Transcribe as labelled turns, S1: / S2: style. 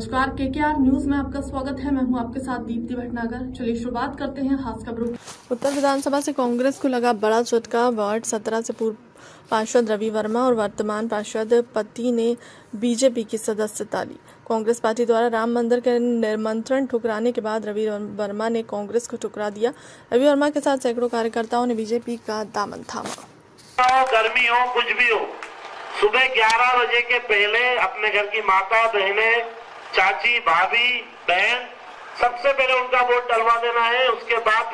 S1: KKR news में आपका स्वागत है। मैं हूँ आपके साथ दीप्ति भटनागर। चलिए शुरुआत करते हैं खास खबरों उत्तर विधानसभा से कांग्रेस को लगा बड़ा झटका। वार्ड सत्रह से पूर्व पार्षद रवि वर्मा और वर्तमान पार्षद पति ने बीजेपी की सदस्यता ली कांग्रेस पार्टी द्वारा राम मंदिर के निमंत्रण ठुकराने के बाद रवि वर्मा ने कांग्रेस को ठुकरा दिया। रवि वर्मा के साथ सैकड़ों कार्यकर्ताओं ने बीजेपी का दामन थामा।
S2: गर्मी हो कुछ भी हो सुबह 11 बजे के पहले अपने घर की माता बहने चाची भाभी बहन सबसे पहले उनका वोट डलवा देना है उसके बाद